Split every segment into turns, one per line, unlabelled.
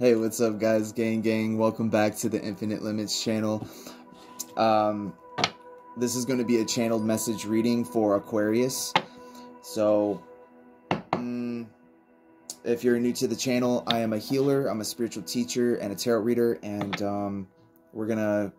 Hey, what's up, guys? Gang, gang. Welcome back to the Infinite Limits channel. Um, this is going to be a channeled message reading for Aquarius. So, mm, if you're new to the channel, I am a healer. I'm a spiritual teacher and a tarot reader, and um, we're gonna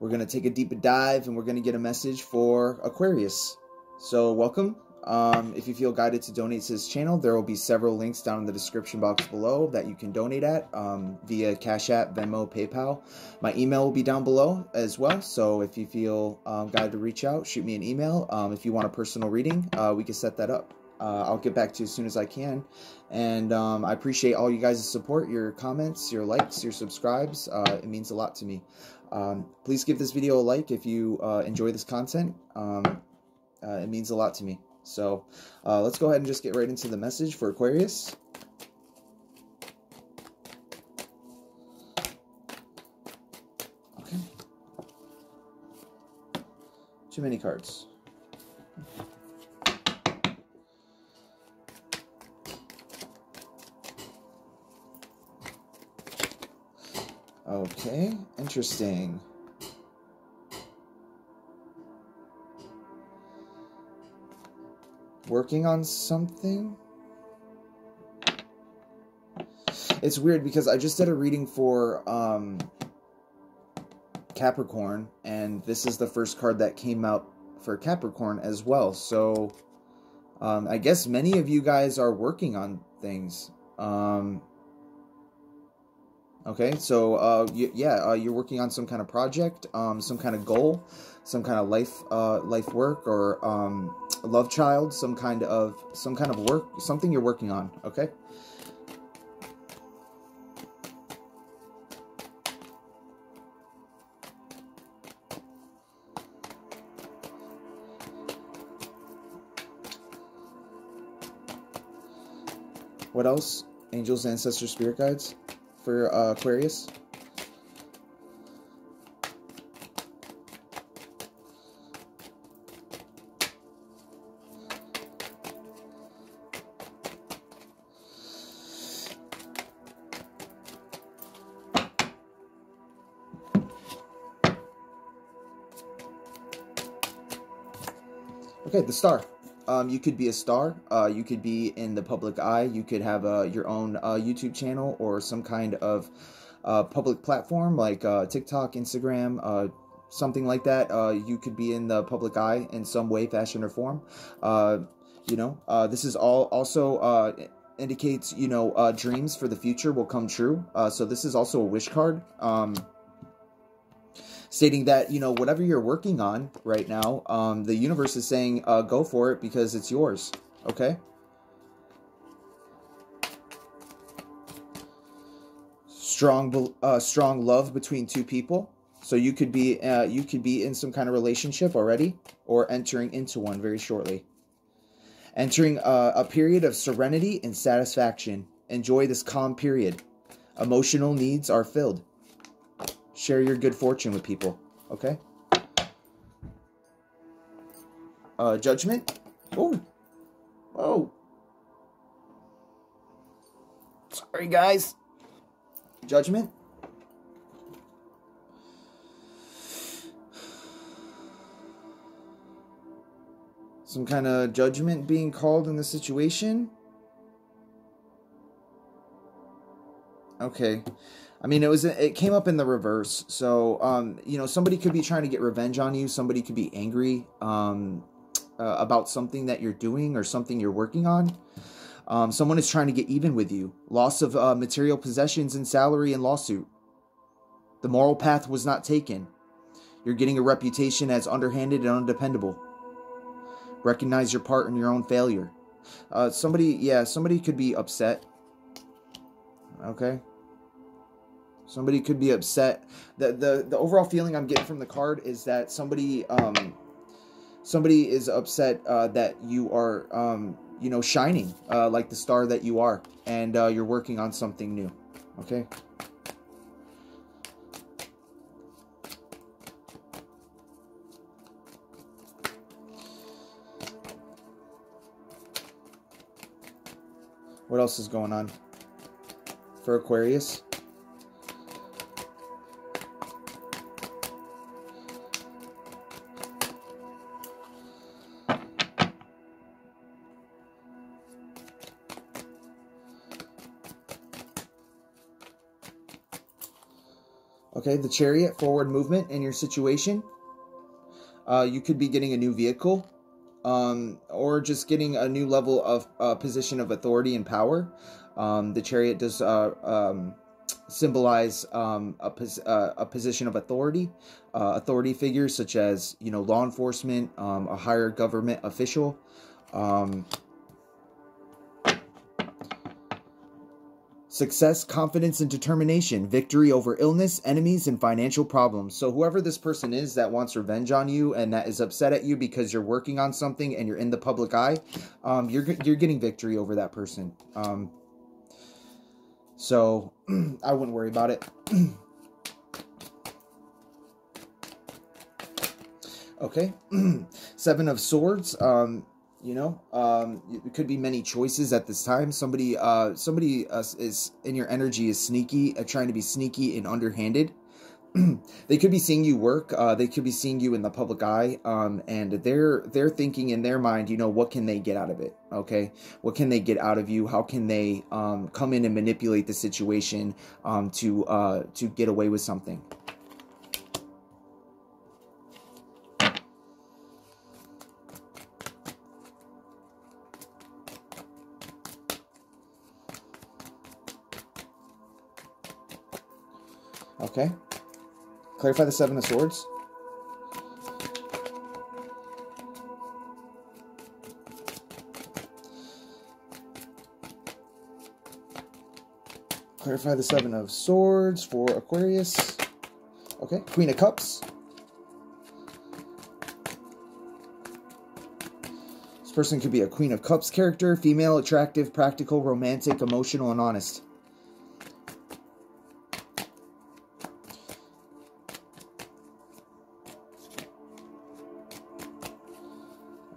we're gonna take a deeper dive, and we're gonna get a message for Aquarius. So, welcome. Um, if you feel guided to donate to this channel, there will be several links down in the description box below that you can donate at um, via Cash App, Venmo, PayPal. My email will be down below as well. So if you feel um, guided to reach out, shoot me an email. Um, if you want a personal reading, uh, we can set that up. Uh, I'll get back to you as soon as I can. And um, I appreciate all you guys' support, your comments, your likes, your subscribes. Uh, it means a lot to me. Um, please give this video a like if you uh, enjoy this content. Um, uh, it means a lot to me. So uh, let's go ahead and just get right into the message for Aquarius. Okay. Too many cards. Okay, interesting. Working on something. It's weird because I just did a reading for um, Capricorn, and this is the first card that came out for Capricorn as well. So um, I guess many of you guys are working on things. Um, okay, so uh, yeah, uh, you're working on some kind of project, um, some kind of goal, some kind of life, uh, life work, or um, love child, some kind of some kind of work, something you're working on, okay? What else? Angels, ancestors, spirit guides for uh, Aquarius. Okay, the star. Um, you could be a star. Uh, you could be in the public eye. You could have uh, your own uh, YouTube channel or some kind of uh, public platform like uh, TikTok, Instagram, uh, something like that. you could be in the public eye in some way, fashion, or form. you know, this is all also indicates you know dreams for the future will come true. so this is also a wish card. Um, stating that you know whatever you're working on right now, um, the universe is saying uh, go for it because it's yours. Okay. Strong, uh, strong love between two people. So you could be uh, you could be in some kind of relationship already, or entering into one very shortly. Entering uh, a period of serenity and satisfaction. Enjoy this calm period. Emotional needs are filled share your good fortune with people. Okay? Uh, judgment. Oh. Oh. Sorry, guys. Judgment. Some kind of judgment being called in the situation. Okay. I mean, it was it came up in the reverse. So, um, you know, somebody could be trying to get revenge on you. Somebody could be angry um, uh, about something that you're doing or something you're working on. Um, someone is trying to get even with you. Loss of uh, material possessions and salary and lawsuit. The moral path was not taken. You're getting a reputation as underhanded and undependable. Recognize your part in your own failure. Uh, somebody, yeah, somebody could be upset. Okay. Somebody could be upset. The, the the overall feeling I'm getting from the card is that somebody um somebody is upset uh, that you are um you know shining uh, like the star that you are and uh, you're working on something new. Okay. What else is going on? for Aquarius. Okay, the chariot, forward movement in your situation. Uh, you could be getting a new vehicle um, or just getting a new level of uh, position of authority and power. Um, the chariot does uh, um, symbolize um, a, pos- uh, a position of authority, uh, authority figures such as you know law enforcement, um, a higher government official. Success, confidence, and determination. Victory over illness, enemies, and financial problems. So, whoever this person is that wants revenge on you and that is upset at you because you're working on something and you're in the public eye, um, you're you're getting victory over that person. Um, so, I wouldn't worry about it. okay, Seven of Swords. Um, you know? Um it could be many choices at this time. Somebody uh somebody uh, is in your energy is sneaky uh, trying to be sneaky and underhanded. They could be seeing you work uh they could be seeing you in the public eye um and they're they're thinking in their mind you know what can they get out of it okay? What can they get out of you? How can they um come in and manipulate the situation um to uh to get away with something Okay. Clarify the Seven of Swords. Clarify the Seven of Swords for Aquarius. Okay. Queen of Cups. This person could be a Queen of Cups character, female, attractive, practical, romantic, emotional, and honest.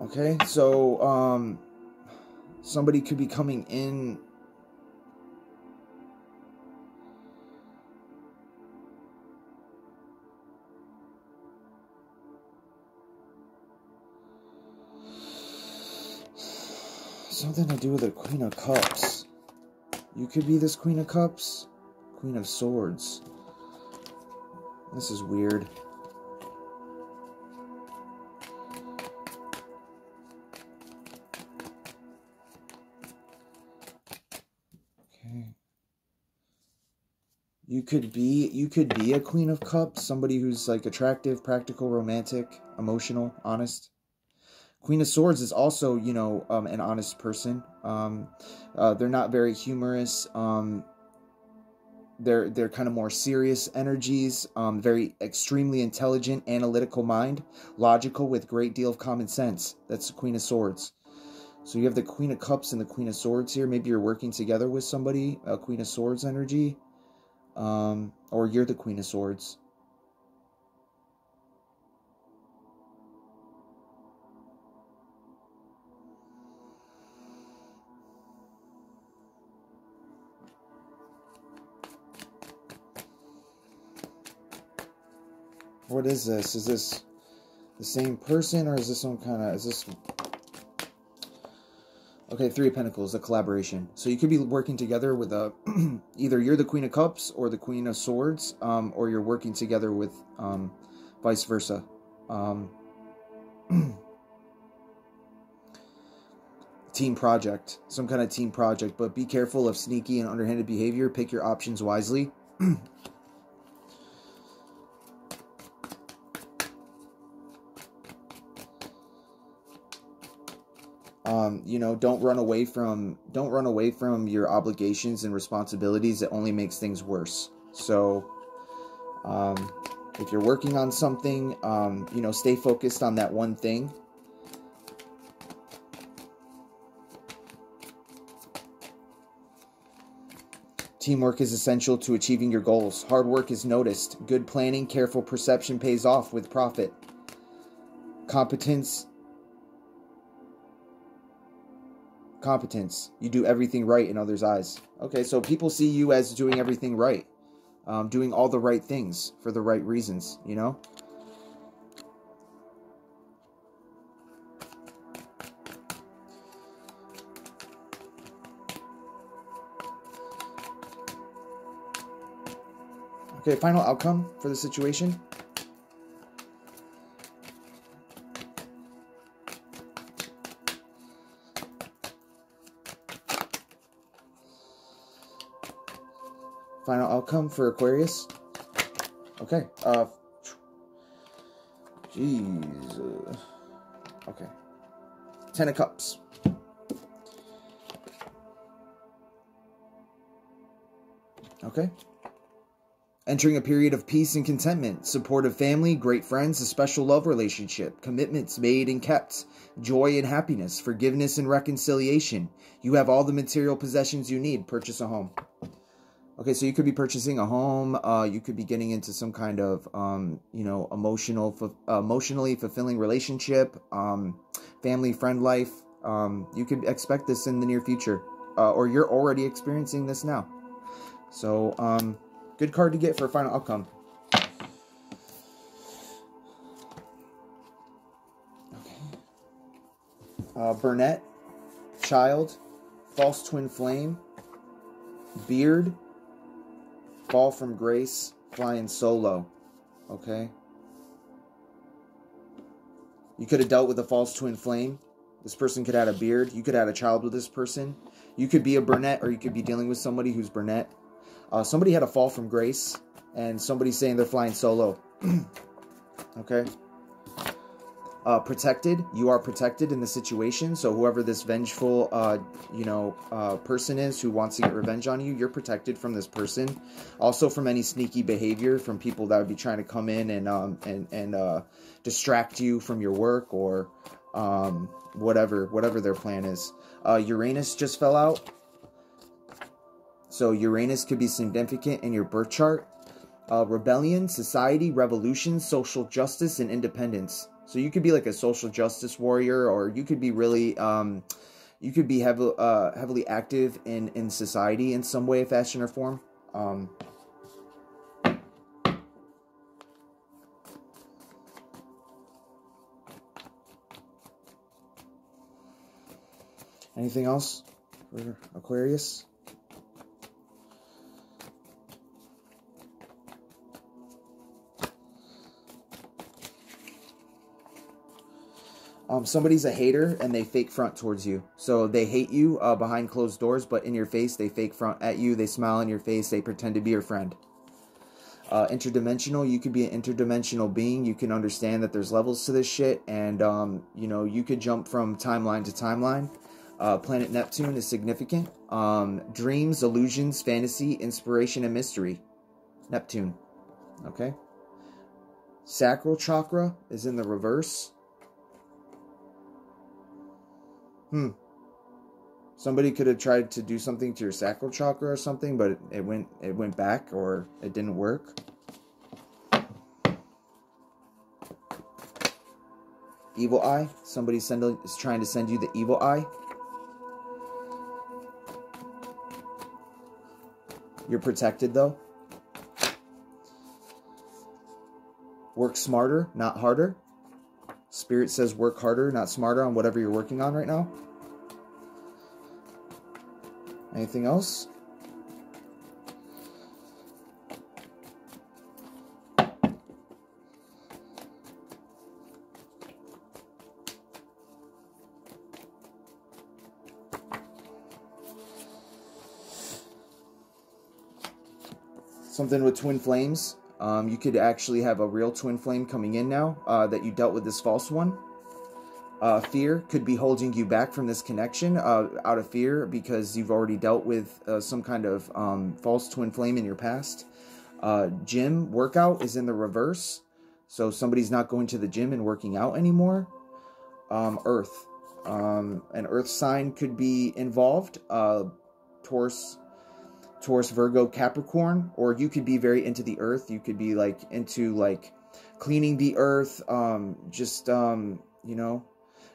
Okay, so um, somebody could be coming in. Something to do with the Queen of Cups. You could be this Queen of Cups. Queen of Swords. This is weird. You could be you could be a queen of cups, somebody who's like attractive, practical, romantic, emotional, honest. Queen of Swords is also, you know, um, an honest person. Um, uh, they're not very humorous. Um, they're they're kind of more serious energies. Um, very extremely intelligent, analytical mind, logical with great deal of common sense. That's the Queen of Swords. So you have the Queen of Cups and the Queen of Swords here. Maybe you're working together with somebody, a Queen of Swords energy. Um, or you're the Queen of Swords. What is this? Is this the same person or is this some kind of, is this Okay, Three of Pentacles, a collaboration. So you could be working together with a either you're the Queen of Cups or the Queen of Swords, um, or you're working together with um, vice versa. Um, team project, some kind of team project, but be careful of sneaky and underhanded behavior. Pick your options wisely. um, you know don't run away from don't run away from your obligations and responsibilities it only makes things worse so um, if you're working on something um, you know stay focused on that one thing Teamwork is essential to achieving your goals. Hard work is noticed. Good planning, careful perception pays off with profit. Competence competence. You do everything right in others' eyes. Okay, so people see you as doing everything right, um, doing all the right things for the right reasons, you know? Okay, final outcome for the situation. Final outcome for Aquarius. Okay. Uh. Jeez. Okay. Ten of Cups. Okay. Entering a period of peace and contentment, supportive family, great friends, a special love relationship, commitments made and kept, joy and happiness, forgiveness and reconciliation. You have all the material possessions you need. Purchase a home. Okay, so you could be purchasing a home. Uh, you could be getting into some kind of, um, you know, emotional, emotionally fulfilling relationship, um, family, friend life. Um, you could expect this in the near future, uh, or you're already experiencing this now. So, um, good card to get for a final outcome. Okay. Uh, Brunette, Child, False Twin Flame, Beard. Fall from grace, flying solo. Okay? You could have dealt with a false twin flame. This person could have a beard. You could have a child with this person. You could be a brunette or you could be dealing with somebody who's brunette. Uh, somebody had a fall from grace, and somebody's saying they're flying solo. okay? Uh, protected. You are protected in the situation. So whoever this vengeful, uh, you know, uh, person is who wants to get revenge on you, you're protected from this person. Also from any sneaky behavior from people that would be trying to come in and um, and and uh, distract you from your work or um, whatever whatever their plan is. Uh, Uranus just fell out. So Uranus could be significant in your birth chart. Uh, rebellion, society, revolution, social justice, and independence. So you could be like a social justice warrior, or you could be really, um, you could be heavily, uh, heavily active in in society in some way, fashion, or form. Um, anything else for Aquarius? Um, somebody's a hater and they fake front towards you. So they hate you uh, behind closed doors, but in your face, they fake front at you. They smile in your face. They pretend to be your friend. Uh, interdimensional, you could be an interdimensional being. You can understand that there's levels to this shit, and um, you know you could jump from timeline to timeline. Uh, planet Neptune is significant. Um, dreams, illusions, fantasy, inspiration, and mystery. Neptune. Okay. Sacral chakra is in the reverse. Hmm. Somebody could have tried to do something to your sacral chakra or something, but it, went it went back or it didn't work. Evil eye. Somebody is trying to send you the evil eye. You're protected though. Work smarter, not harder. Spirit says work harder, not smarter on whatever you're working on right now. Anything else? Something with twin flames. Um, you could actually have a real twin flame coming in now uh, that you dealt with this false one. Uh, fear could be holding you back from this connection uh, out of fear because you've already dealt with uh, some kind of um, false twin flame in your past. Uh, gym workout is in the reverse. So somebody's not going to the gym and working out anymore. Um, earth. Um, an earth sign could be involved. Uh, Taurus Taurus, Virgo, Capricorn, or you could be very into the earth. You could be like into like cleaning the earth, um, just um, you know,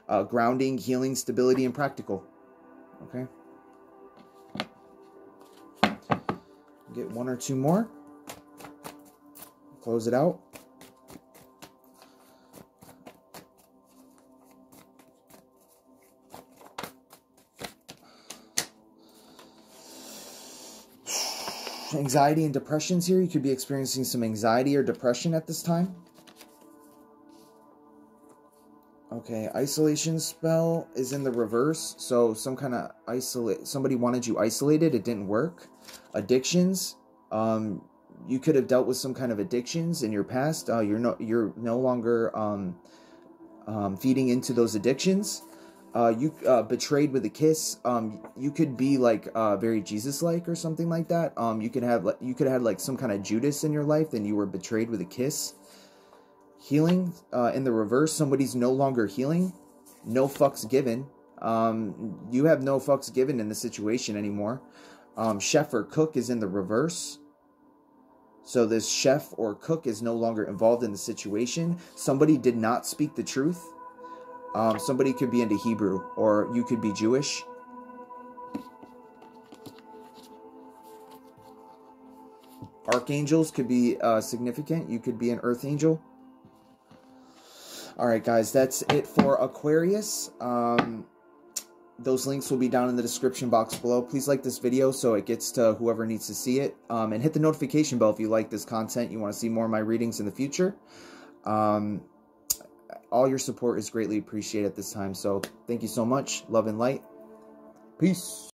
uh, grounding, healing, stability, and practical. Okay. Get one or two more. Close it out. Anxiety and depressions here. You could be experiencing some anxiety or depression at this time. Okay, isolation spell is in the reverse. So some kind of isolate somebody wanted you isolated, it didn't work. Addictions, um you could have dealt with some kind of addictions in your past. Uh, you're no you're no longer um, um, feeding into those addictions uh, you uh, betrayed with a kiss. Um, you could be like uh, very Jesus-like or something like that. Um, you could have like you could have had like some kind of Judas in your life, then you were betrayed with a kiss. Healing uh, in the reverse, somebody's no longer healing. No fucks given. Um, you have no fucks given in the situation anymore. Um, chef or cook is in the reverse. So this chef or cook is no longer involved in the situation. Somebody did not speak the truth um, somebody could be into Hebrew, or you could be Jewish. Archangels could be uh, significant. You could be an earth angel. All right, guys, that's it for Aquarius. Um, those links will be down in the description box below. Please like this video so it gets to whoever needs to see it. Um, and hit the notification bell if you like this content. You want to see more of my readings in the future. Um, all your support is greatly appreciated at this time. So thank you so much. Love and light. Peace.